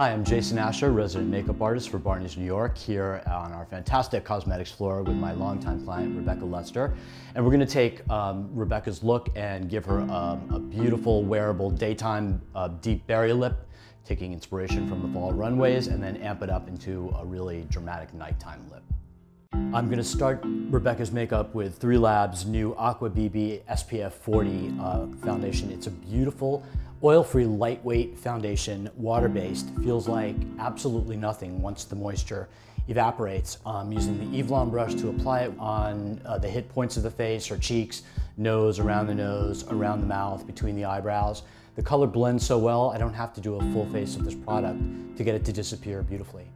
Hi, I'm Jason Ascher, resident makeup artist for Barneys New York, here on our fantastic cosmetics floor with my longtime client, Rebecca Lester. And we're gonna take um, Rebecca's look and give her um, a beautiful, wearable, daytime uh, deep berry lip, taking inspiration from the fall runways, and then amp it up into a really dramatic nighttime lip. I'm gonna start Rebecca's makeup with 3Lab's new Aqua BB SPF 40 uh, foundation. It's a beautiful, oil-free, lightweight foundation, water-based. Feels like absolutely nothing once the moisture evaporates. I'm using the Eve Lom brush to apply it on uh, the hit points of the face or cheeks, nose, around the nose, around the mouth, between the eyebrows. The color blends so well, I don't have to do a full face of this product to get it to disappear beautifully.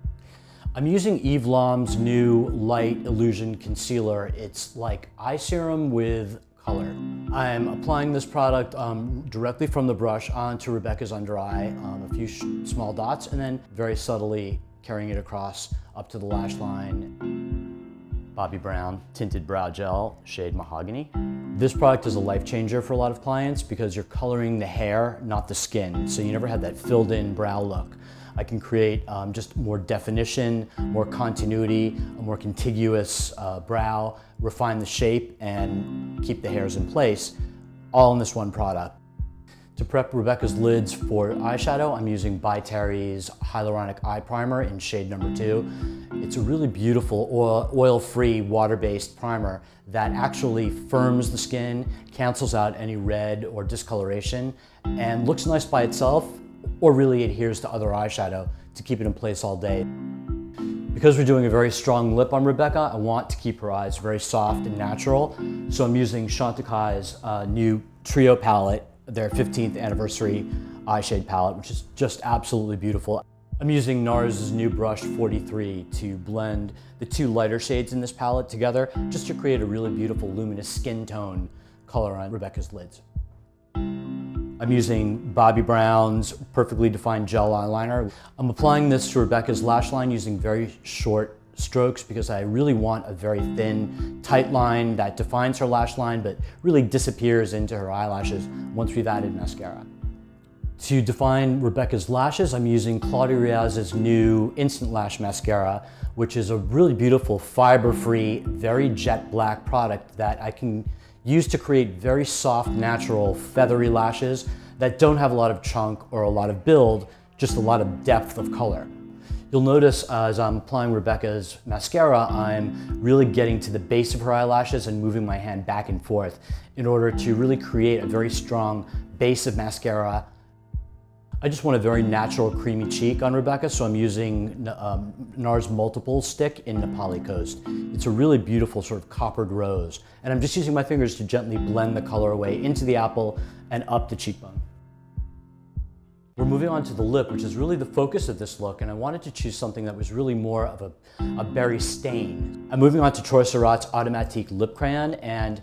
I'm using Eve Lom's new Light Illusion Concealer. It's like eye serum with color. I'm applying this product um, directly from the brush onto Rebecca's under eye, um, a few small dots, and then very subtly carrying it across up to the lash line. Bobbi Brown Tinted Brow Gel, shade Mahogany. This product is a life changer for a lot of clients because you're coloring the hair, not the skin. So you never have that filled in brow look. I can create um, just more definition, more continuity, a more contiguous uh, brow, refine the shape and keep the hairs in place, all in this one product. To prep Rebecca's lids for eyeshadow, I'm using By Terry's Hyaluronic Eye Primer in shade number two. It's a really beautiful oil-free, water-based primer that actually firms the skin, cancels out any red or discoloration, and looks nice by itself or really adheres to other eyeshadow to keep it in place all day. Because we're doing a very strong lip on Rebecca, I want to keep her eyes very soft and natural. So I'm using Chantecaille's uh, new Trio palette, their 15th anniversary eye shade palette, which is just absolutely beautiful. I'm using NARS's new brush 43 to blend the two lighter shades in this palette together just to create a really beautiful luminous skin tone color on Rebecca's lids. I'm using Bobbi Brown's perfectly defined gel eyeliner. I'm applying this to Rebecca's lash line using very short strokes because I really want a very thin, tight line that defines her lash line but really disappears into her eyelashes once we've added mascara. To define Rebecca's lashes, I'm using Claudia Riaz's new Instant Lash Mascara, which is a really beautiful fiber-free, very jet black product that I can use to create very soft, natural, feathery lashes that don't have a lot of chunk or a lot of build, just a lot of depth of color. You'll notice as I'm applying Rebecca's mascara, I'm really getting to the base of her eyelashes and moving my hand back and forth in order to really create a very strong base of mascara I just want a very natural creamy cheek on Rebecca, so I'm using um, NARS Multiple Stick in Nepali Coast. It's a really beautiful sort of coppered rose. And I'm just using my fingers to gently blend the color away into the apple and up the cheekbone. We're moving on to the lip, which is really the focus of this look, and I wanted to choose something that was really more of a, a berry stain. I'm moving on to Troy Surratt's Automatique Lip Crayon, and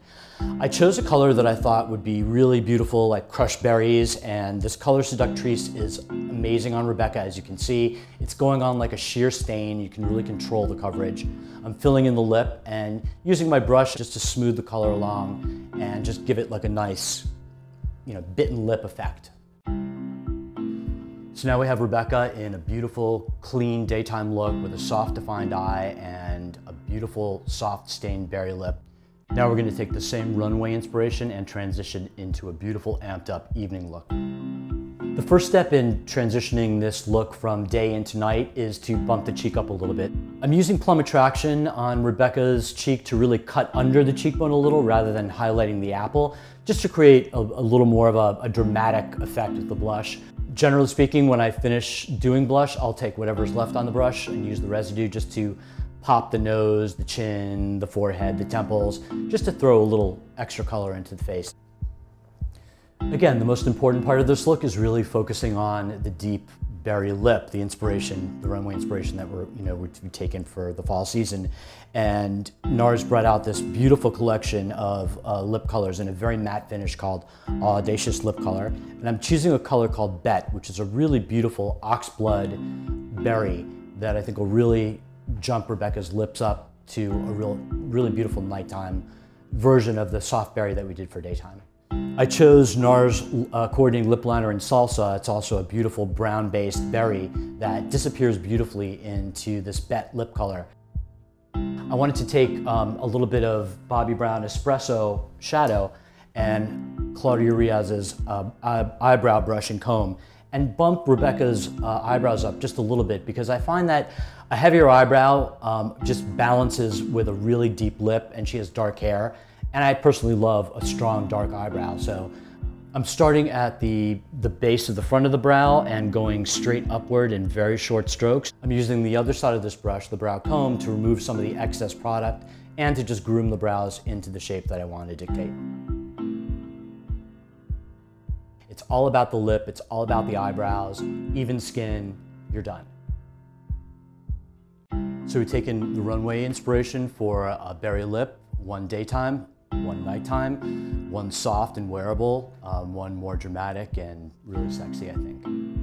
I chose a color that I thought would be really beautiful, like crushed berries, and this color Seductrice is amazing on Rebecca, as you can see. It's going on like a sheer stain. You can really control the coverage. I'm filling in the lip and using my brush just to smooth the color along and just give it like a nice, you know, bitten lip effect. So now we have Rebecca in a beautiful, clean daytime look with a soft defined eye and a beautiful, soft stained berry lip. Now we're gonna take the same runway inspiration and transition into a beautiful amped up evening look. The first step in transitioning this look from day into night is to bump the cheek up a little bit. I'm using Plum Attraction on Rebecca's cheek to really cut under the cheekbone a little rather than highlighting the apple, just to create a, a little more of a, a dramatic effect with the blush. Generally speaking, when I finish doing blush, I'll take whatever's left on the brush and use the residue just to pop the nose, the chin, the forehead, the temples, just to throw a little extra color into the face. Again, the most important part of this look is really focusing on the deep berry lip, the inspiration, the runway inspiration that we're, you know, we've taken for the fall season. And NARS brought out this beautiful collection of uh, lip colors in a very matte finish called Audacious Lip Color. And I'm choosing a color called Bette, which is a really beautiful oxblood berry that I think will really jump Rebecca's lips up to a real, really beautiful nighttime version of the soft berry that we did for daytime. I chose NARS uh, Coordinating Lip Liner in Salsa. It's also a beautiful brown-based berry that disappears beautifully into this Bette lip color. I wanted to take um, a little bit of Bobbi Brown Espresso shadow and Claudia Riaz's uh, eyebrow brush and comb and bump Rebecca's uh, eyebrows up just a little bit because I find that a heavier eyebrow um, just balances with a really deep lip and she has dark hair. And I personally love a strong dark eyebrow. So I'm starting at the, the base of the front of the brow and going straight upward in very short strokes. I'm using the other side of this brush, the brow comb, to remove some of the excess product and to just groom the brows into the shape that I want to dictate. It's all about the lip, it's all about the eyebrows, even skin, you're done. So we've taken the runway inspiration for a berry lip, one daytime, one nighttime, one soft and wearable, um, one more dramatic and really sexy, I think.